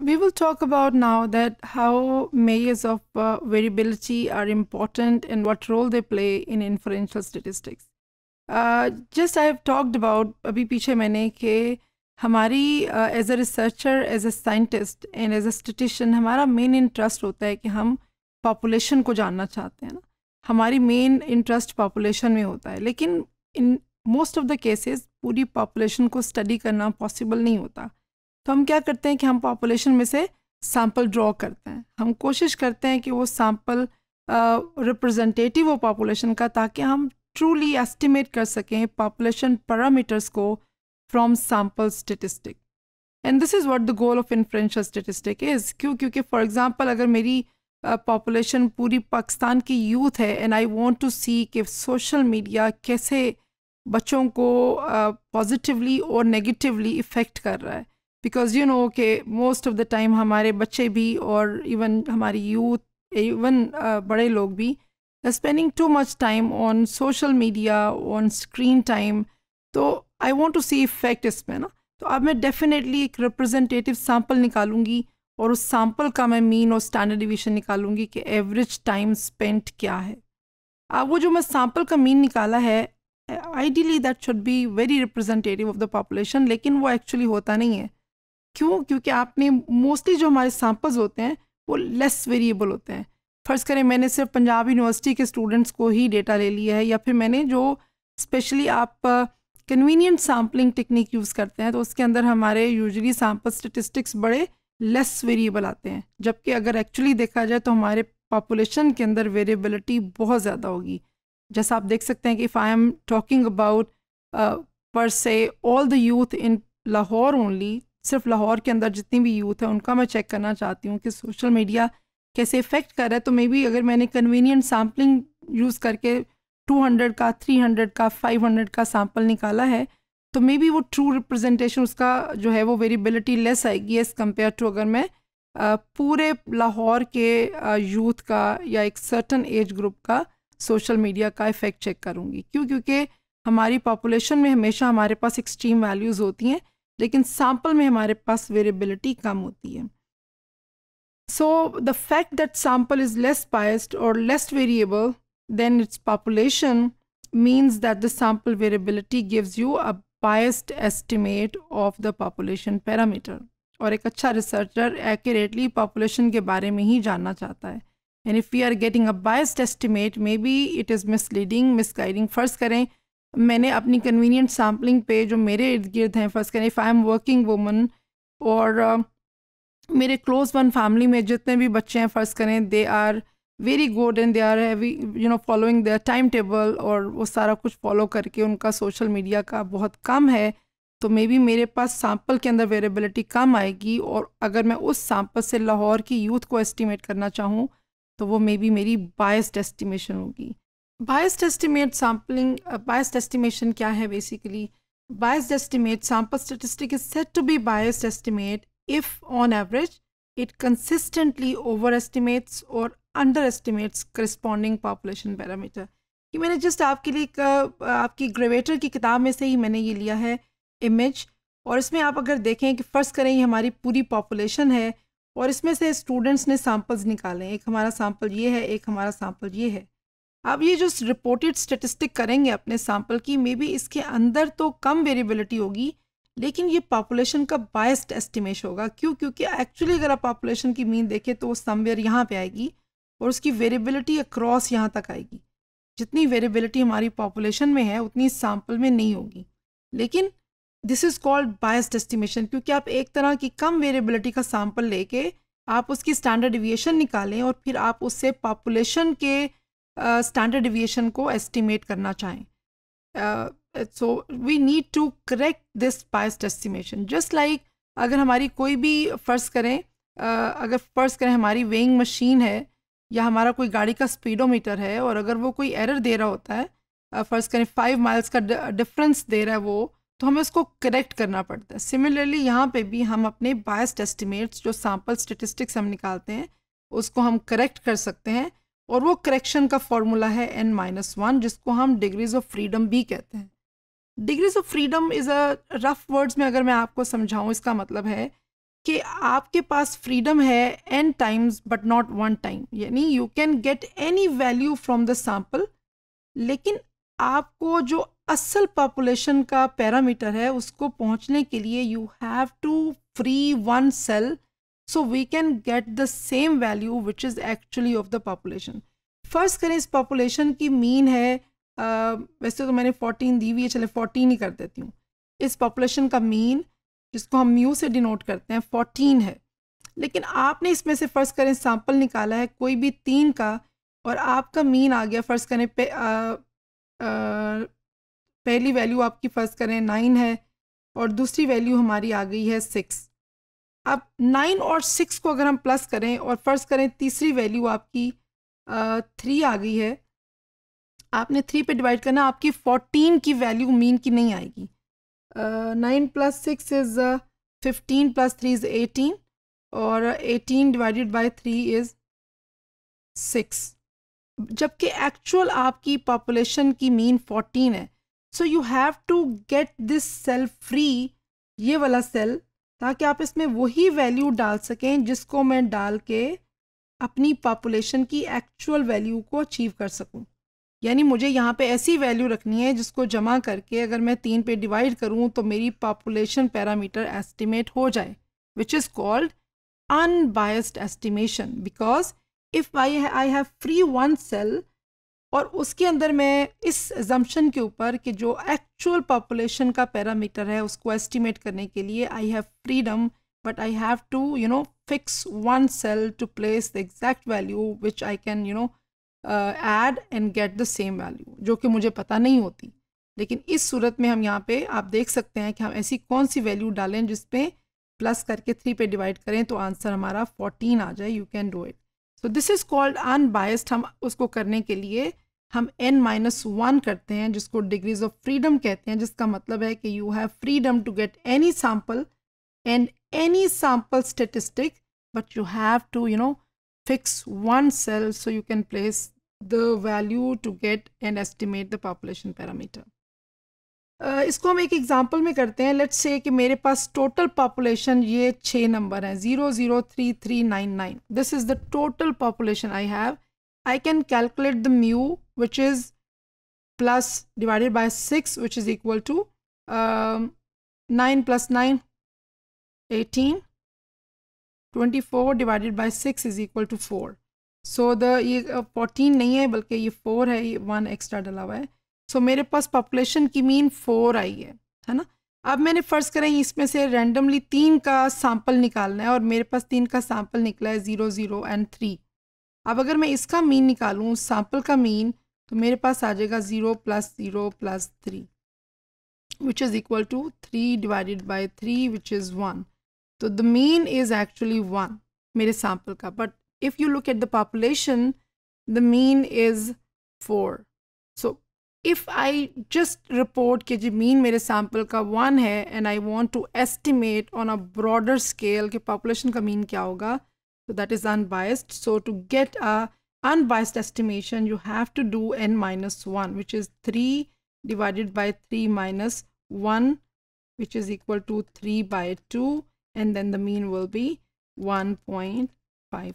We will talk about now that how measures of uh, variability are important and what role they play in inferential statistics. Uh, just I have talked about अभी पीछे मैंने कि हमारी as a researcher as a scientist and as a statistician हमारा main interest होता है कि हम पॉपुलेशन को जानना चाहते हैं ना हमारी मेन इंटरेस्ट पॉपुलेशन में होता है लेकिन in most of the cases पूरी पॉपुलेशन को स्टडी करना पॉसिबल नहीं होता तो हम क्या करते हैं कि हम पॉपुलेशन में से सैंपल ड्रॉ करते हैं। हम कोशिश करते हैं कि वो सैंपल रिप्रेजेंटेटिव हो पॉपुलेशन का ताकि हम ट्रूली एस्टिमेट कर सकें पॉपुलेशन पैरामीटर्स को from sample statistic and this is what the goal of inferential statistic is क्यों? क्योंकि फॉर एग्जांपल अगर मेरी पॉपुलेशन uh, पूरी पाकिस्तान की यूथ है and I want to see कि सोशल मीडिया कैसे बच्चों को पॉजिटिवली uh, और नेगेटिवली इफ़ेक्ट कर रहा है। बिकॉज़ यू नो के मोस्ट ऑफ़ द टाइम हमारे बच्चे भी और इवन हमारी यूथ इवन बड़े लोग भी spending too much time on social media on screen time तो I want to see effect इसमें, ना? तो अब मैं डेफिनेटली एक रिप्रेजेंटेटिव सैंपल निकालूँगी और उस सैंपल का मैं मीन और स्टैंडर्ड डिवीज़न निकालूँगी कि एवरेज टाइम स्पेंट क्या है। अब वो जो मैं सैंपल का मीन निकाला है ideally that should be very representative of the population लेकिन वो एक्चुअली होता नहीं है। क्यों? क्योंकि आपने मोस्टली जो हमारे सैम्पल्स होते हैं, वो लेस वेरिएबल होते हैं। फ़र्ज़ करें मैंने सिर्फ़ पंजाब यूनिवर्सिटी के स्टूडेंट्स को ही डेटा ले लिया है, या फिर मैंने जो स्पेशली आप कन्वीनियंट सैम्पलिंग टेक्निक यूज़ करते हैं तो उसके अंदर हमारे यूजली सैंपल स्टेटिस्टिक्स बड़े लेस वेरिएबल आते हैं। जबकि अगर एक्चुअली देखा जाए तो हमारे पॉपुलेशन के अंदर वेरिएबिलिटी बहुत ज़्यादा होगी। जैसा आप देख सकते हैं कि if I am talking about per se all the youth in Lahore only सिर्फ़ लाहौर के अंदर जितनी भी यूथ है, उनका मैं चेक करना चाहती हूँ कि सोशल मीडिया कैसे इफ़ेक्ट कर रहा है। तो मे बी अगर मैंने कन्वीनियंट सैम्पलिंग यूज़ करके 200 का 300 का 500 का सैंपल निकाला है तो मे बी वो ट्रू रिप्रेजेंटेशन उसका जो है वो वेरिएबिलिटी लेस आएगी एज़ कंपेयर टू अगर मैं पूरे लाहौर के यूथ का या एक सर्टन एज ग्रुप का सोशल मीडिया का इफ़ेक्ट चेक करूँगी। क्यों? क्योंकि हमारी पॉपुलेशन में हमेशा हमारे पास एक्सट्रीम वैल्यूज़ होती हैं। लेकिन सैंपल में हमारे पास वेरिएबिलिटी कम होती है। So the fact that sample is less biased और less variable than its population means that the sample variability gives you a biased estimate of the population parameter और एक अच्छा रिसर्चर एक्यूरेटली पॉपुलेशन के बारे में ही जानना चाहता है। And if we are getting a biased estimate maybe it is misleading misguiding फ़र्ज़ करें मैंने अपनी कन्वीनियंट सैम्पलिंग पे जो मेरे इर्द गिर्द हैं फ़र्स्ट करें if I am working woman और uh, मेरे क्लोज वन फैमिली में जितने भी बच्चे हैं फ़र्स्ट करें they are very good and they are heavy you know following their time table और वो सारा कुछ फॉलो करके उनका सोशल मीडिया का बहुत कम है तो मे बी मेरे पास सैंपल के अंदर वेरेबिलिटी कम आएगी और अगर मैं उस सैंपल से लाहौर की यूथ को एस्टिमेट करना चाहूँ तो वो मे बी मेरी बायस्ड एस्टिमेशन होगी। Biased estimate sampling biased estimation क्या है basically biased estimate sample statistic is set to be biased estimate if, on average, it consistently overestimates or underestimates corresponding population parameter. कि मैंने just आपके लिए एक आपकी ग्रेवेटर की किताब में से ही मैंने ये लिया है इमेज और इसमें आप अगर देखें कि फ़र्ज़ करें, ये हमारी पूरी पॉपुलेशन है और इसमें से स्टूडेंट्स ने सैम्पल्स निकाले एक हमारा सैंपल ये है, एक हमारा सैंपल ये है। अब ये जो रिपोर्टेड स्टेटिस्टिक करेंगे अपने सैंपल की मे बी इसके अंदर तो कम वेरिएबिलिटी होगी, लेकिन ये पॉपुलेशन का बायस्ड एस्टिमेशन होगा। क्यों? क्योंकि एक्चुअली अगर आप पॉपुलेशन की मीन देखें तो वो समवेयर यहाँ पे आएगी और उसकी वेरिएबिलिटी अक्रॉस यहाँ तक आएगी। जितनी वेरिएबिलिटी हमारी पॉपुलेशन में है, उतनी सैंपल में नहीं होगी। लेकिन this is called biased estimation क्योंकि आप एक तरह की कम वेरिएबिलिटी का सैंपल लेके आप उसकी स्टैंडर्ड डिविएशन निकालें और फिर आप उससे पॉपुलेशन के स्टैंडर्ड डिविएशन को एस्टिमेट करना चाहें। So we need to correct this this estimation just like अगर हमारी कोई भी फ़र्ज़ करें uh, अगर फ़र्ज़ करें हमारी वेइंग मशीन है या हमारा कोई गाड़ी का स्पीडोमीटर है और अगर वो कोई एरर दे रहा होता है फ़र्ज़ करें फाइव माइल्स का डिफरेंस दे रहा है वो तो हमें उसको करेक्ट करना पड़ता है। सिमिलरली यहाँ पे भी हम अपने बायस्ड एस्टिमेट्स जो सैंपल स्टेटिस्टिक्स हम निकालते हैं उसको हम करेक्ट कर सकते हैं। और वो करेक्शन का फॉर्मूला है एन माइनस वन जिसको हम डिग्रीज ऑफ़ फ्रीडम भी कहते हैं। Degrees of freedom is a rough words में अगर मैं आपको समझाऊँ, इसका मतलब है कि आपके पास फ्रीडम है N times but not one time यानी you can get any value from the sample लेकिन आपको जो असल पॉपुलेशन का पैरामीटर है, उसको पहुँचने के लिए you have to free one cell so we can get the same value which is actually of the population first करें इस पॉपुलेशन की मीन है आ, वैसे तो मैंने 14 दी हुई है चले 14 ही कर देती हूँ। इस पॉपुलेशन का मीन जिसको हम म्यू से डिनोट करते हैं 14 है। लेकिन आपने इसमें से फ़र्ज़ करें सैंपल निकाला है कोई भी तीन का और आपका मीन आ गया फ़र्ज़ करें पे, आ, आ, पहली वैल्यू आपकी फ़र्ज़ करें नाइन है और दूसरी वैल्यू हमारी आ गई है सिक्स अब नाइन और सिक्स को अगर हम प्लस करें और फ़र्ज़ करें, तीसरी वैल्यू आपकी थ्री आ गई है। आपने थ्री पे डिवाइड करना, आपकी फोर्टीन की वैल्यू मीन की नहीं आएगी। Nine plus six is fifteen plus three is eighteen और eighteen divided by three is six जबकि एक्चुअल आपकी पॉपुलेशन की मीन फोर्टीन है। So you have to get this cell free ये वाला सेल ताकि आप इसमें वही वैल्यू डाल सकें जिसको मैं डाल के अपनी पॉपुलेशन की एक्चुअल वैल्यू को अचीव कर सकूँ। यानी मुझे यहाँ पे ऐसी वैल्यू रखनी है जिसको जमा करके अगर मैं तीन पे डिवाइड करूँ तो मेरी पॉपुलेशन पैरामीटर एस्टिमेट हो जाए which is called unbiased estimation because if I I have free one cell और उसके अंदर मैं इस एजम्पन के ऊपर कि जो एक्चुअल पॉपुलेशन का पैरामीटर है, उसको एस्टिमेट करने के लिए I have freedom but I have to you know fix one cell to place the exact value which I can you know add and get the same value जो कि मुझे पता नहीं होती। लेकिन इस सूरत में हम यहाँ पे आप देख सकते हैं कि हम ऐसी कौन सी वैल्यू डालें जिसपे प्लस करके थ्री पे डिवाइड करें तो आंसर हमारा फोर्टीन आ जाए you can do it so this is called unbiased हम उसको करने के लिए हम एन माइनस वन करते हैं जिसको डिग्रीज ऑफ़ फ्रीडम कहते हैं जिसका मतलब है कि you have freedom to get any sample and any sample statistic but you have to you know one cell so you can place the value to get and estimate the population parameter. Uh, इसको हम एक example में करते हैं. Let's say कि मेरे पास total population ये छः नंबर हैं. Zero zero three three nine nine this is the total population I have I can calculate the mu which is plus divided by six which is equal to nine plus nine eighteen twenty four divided by six is equal to four so the ये fourteen नहीं है, बल्कि ये four है, ये one extra डला हुआ है। सो मेरे पास पॉपुलेशन की मीन फोर आई है है ना? अब मैंने फ़र्ज़ करें, इसमें से रैंडमली तीन का सैंपल निकालना है और मेरे पास तीन का सैंपल निकला है ज़ीरो ज़ीरो एंड थ्री अब अगर मैं इसका मीन निकालूँ सैंपल का मीन तो मेरे पास आ जाएगा zero plus zero plus three which is equal to three divided by three which is one तो the mean is actually one मेरे सैंपल का। But if you look at the population the mean is four so if I just report के जी mean मेरे sample का one है and I want to estimate on a broader scale कि population का mean क्या होगा तो that is unbiased so to get a unbiased estimation you have to do n minus 1 which is 3 divided by 3 minus 1 which is equal to 3 by 2 and then the mean will be 1.5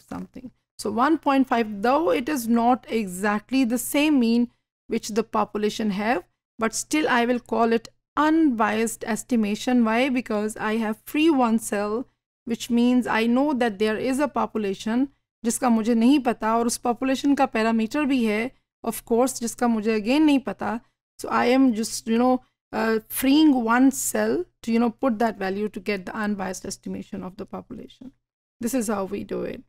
something. So 1.5, though it is not exactly the same mean which the population have, but still I will call it unbiased estimation. Why? Because I have free one cell, which means I know that there is a population जिसका मुझे नहीं पता, और उस population का parameter भी है of course जिसका मुझे अगेन नहीं पता so I am just you know freeing one cell to you know put that value to get the unbiased estimation of the population this is how we do it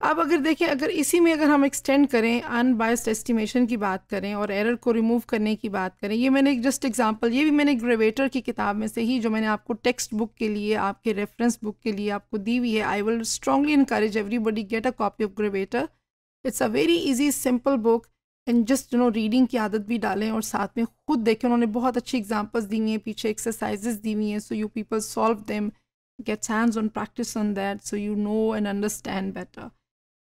अब अगर देखें, अगर इसी में अगर हम एक्सटेंड करें अनबायस्ड एस्टिमेशन की बात करें और एरर को रिमूव करने की बात करें, ये मैंने एक जस्ट एग्जांपल ये भी मैंने ग्रेवेटर की किताब में से ही जो मैंने आपको टेक्स्ट बुक के लिए, आपके रेफरेंस बुक के लिए आपको दी हुई है I will strongly encourage everybody get a copy of Gravetter it's a very easy simple book and just you know reading की आदत भी डालें और साथ में खुद देखें, उन्होंने बहुत अच्छी एग्जाम्पल्स दी हुई हैं, पीछे एक्सरसाइजेज दी हुई हैं so you people solve them gets hands on practice on that so you know and understand better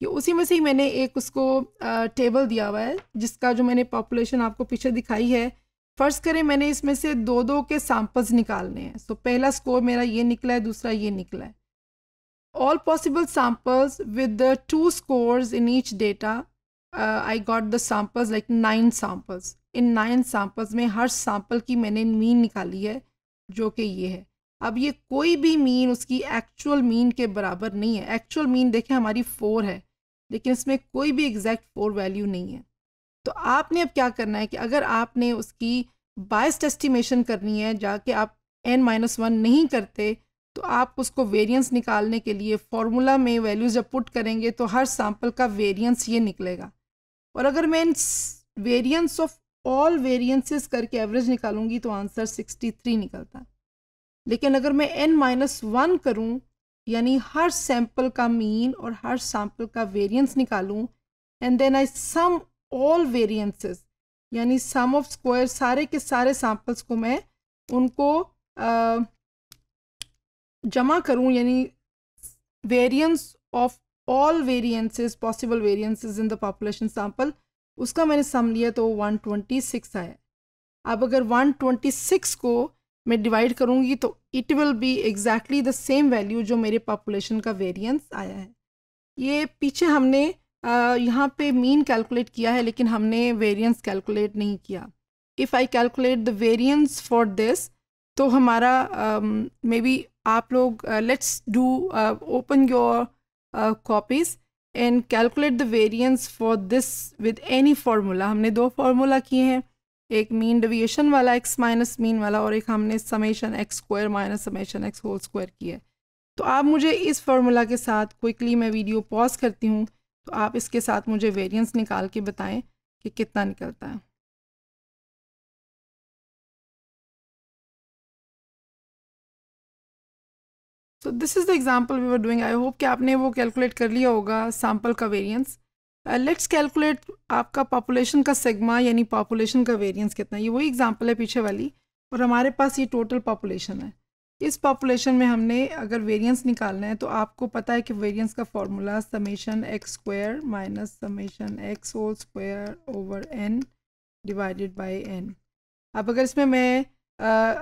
ये उसी में से ही मैंने एक उसको टेबल दिया हुआ है जिसका जो मैंने पॉपुलेशन आपको पीछे दिखाई है। फ़र्ज़ करें मैंने इसमें से दो दो के सैम्पल्स निकालने हैं। सो पहला स्कोर मेरा ये निकला है दूसरा ये निकला है। All possible samples with the two scores in each data uh, I got the samples like nine in nine samples में हर sample की मैंने मीन निकाली है जो कि ये है। अब ये कोई भी मीन उसकी एक्चुअल मीन के बराबर नहीं है। एक्चुअल मीन देखें हमारी फोर है, लेकिन इसमें कोई भी एग्जैक्ट फोर वैल्यू नहीं है। तो आपने अब क्या करना है कि अगर आपने उसकी बायस्ड एस्टिमेशन करनी है, जाके आप एन माइनस वन नहीं करते तो आप उसको वेरिएंस निकालने के लिए फार्मूला में वैल्यूज़ जब पुट करेंगे तो हर सैंपल का वेरिएंस ये निकलेगा। और अगर मैं इन वेरिएंस ऑफ़ ऑल वेरिएंसेस करके एवरेज निकालूँगी तो आंसर सिक्सटी थ्री निकलता। है लेकिन अगर मैं एन माइनस वन करूँ यानी हर सैंपल का मीन और हर सैंपल का वेरिएंस निकालूं and then I sum all variances यानी सम ऑफ़ स्क्वायर सारे के सारे सैंपल्स को मैं उनको आ, जमा करूँ यानी variance of all variances possible variances in the population sample उसका मैंने सम लिया तो 126 आया। अब अगर 126 को मैं डिवाइड करूँगी तो it will be exactly the same value जो मेरे पॉपुलेशन का वेरिएंस आया है। ये पीछे हमने यहाँ पे मीन कैलकुलेट किया है लेकिन हमने वेरिएंस कैलकुलेट नहीं किया। If I calculate the variance for this तो हमारा मे um, बी आप लोग let's do open your copies and calculate the variance for this with any formula हमने दो फार्मूला किए हैं। एक मीन डिविएशन वाला एक्स माइनस मीन वाला और एक हमने summation x square minus summation x whole square किया है। तो आप मुझे इस फार्मूला के साथ क्विकली मैं वीडियो पॉज करती हूँ तो आप इसके साथ मुझे वेरिएंस निकाल के बताएँ कि कितना निकलता है। तो this is the example we were doing I hope कि आपने वो कैलकुलेट कर लिया होगा सैंपल का वेरिएंस लेट्स uh, कैलकुलेट आपका पॉपुलेशन का सेगमा यानी पॉपुलेशन का वेरिएंस कितना है। ये वही एग्जांपल है पीछे वाली। और हमारे पास ये टोटल पॉपुलेशन है। इस पॉपुलेशन में हमने अगर वेरिएंस निकालना है तो आपको पता है कि वेरिएंस का formula summation x square minus summation x whole square over n divided by n अब अगर इसमें मैं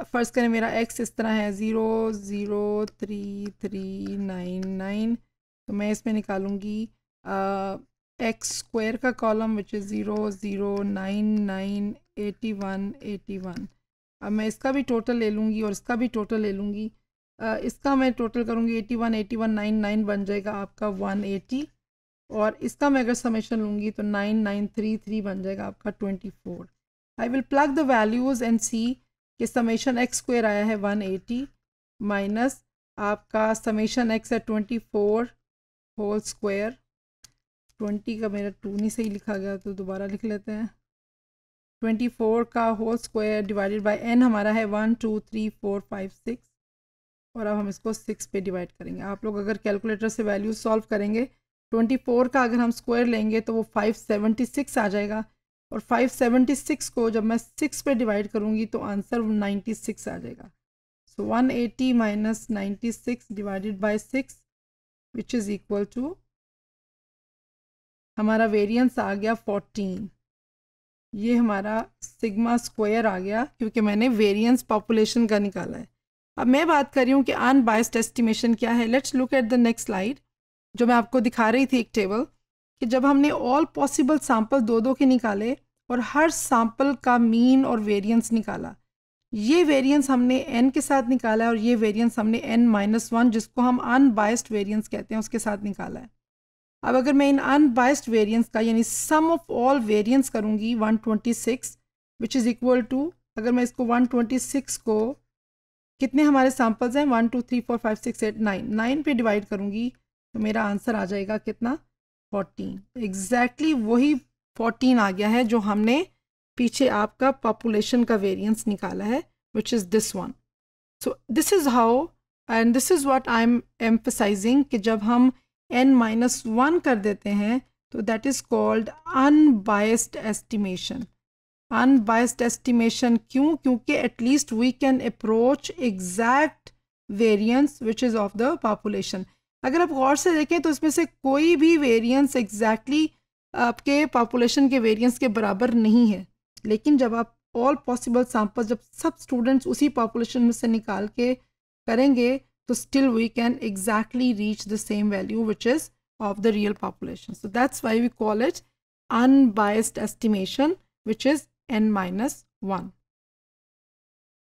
फ़र्ज़ करें मेरा एक्स इस तरह है zero zero three three nine nine तो मैं इसमें निकालूँगी एक्स स्क्वायर का column which is zero zero nine nine eighty one eighty one अब मैं इसका भी टोटल ले लूँगी और इसका भी टोटल ले लूँगी। इसका मैं टोटल करूँगी eighty one eighty one nine nine बन जाएगा आपका वन एटी और इसका मैं अगर समेशन लूँगी तो नाइन नाइन थ्री थ्री बन जाएगा आपका twenty four I will plug the values and see कि समेशन एक्स स्क्वायर आया है वन एटी माइनस आपका समेशन एक्स है twenty four whole square twenty का मेरा टू नहीं सही लिखा गया तो दोबारा लिख लेते हैं। ट्वेंटी फोर का whole square divided by n हमारा है one two three four five six और अब हम इसको सिक्स पे डिवाइड करेंगे। आप लोग अगर कैलकुलेटर से वैल्यू सॉल्व करेंगे, ट्वेंटी फोर का अगर हम स्क्वायर लेंगे तो वो फाइव सेवेंटी सिक्स आ जाएगा। और फाइव सेवेंटी सिक्स को जब मैं सिक्स पे डिवाइड करूँगी तो आंसर नाइन्टी सिक्स आ जाएगा। So one eighty minus ninety six divided by six which is equal to हमारा वेरिएंस आ गया फोर्टीन ये हमारा सिग्मा स्क्वायर आ गया क्योंकि मैंने वेरिएंस पॉपुलेशन का निकाला है। अब मैं बात कर रही हूँ कि अनबाइस्ड एस्टिमेशन क्या है। Let's look at the next slide जो मैं आपको दिखा रही थी एक टेबल कि जब हमने ऑल पॉसिबल सैंपल दो दो के निकाले और हर सैंपल का मीन और वेरिएंस निकाला, ये वेरिएंस हमने एन के साथ निकाला है और ये वेरिएंस हमने एन माइनस वन जिसको हम अनबाइस्ड वेरिएंस कहते हैं, उसके साथ निकाला है। अब अगर मैं इन अनबाइस्ड वेरिएंस का, यानी सम ऑफ़ ऑल वेरिएंस करूँगी 126 विच इज़ इक्वल टू अगर मैं इसको 126 को, कितने हमारे सैम्पल्स हैं? One two three four five six eight nine nine पे डिवाइड करूँगी तो मेरा आंसर आ जाएगा कितना? फोर्टीन एग्जैक्टली exactly वही फोर्टीन आ गया है जो हमने पीछे आपका पॉपुलेशन का वेरिएंस निकाला है which is this one so this is how and this is what I am emphasizing कि जब हम एन माइनस वन कर देते हैं तो that is called unbiased estimation unbiased estimation क्यों? क्योंकि at least we can approach exact variance which is of the population अगर आप गौर से देखें तो इसमें से कोई भी वेरियंस एग्जैक्टली आपके पॉपुलेशन के वेरियंस के बराबर नहीं है। लेकिन जब आप ऑल पॉसिबल सैंपल जब सब स्टूडेंट्स उसी पॉपुलेशन में से निकाल के करेंगे so still we can exactly reach the same value which is of the real population. So that's why we call it unbiased estimation which is n minus 1